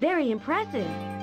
Very impressive.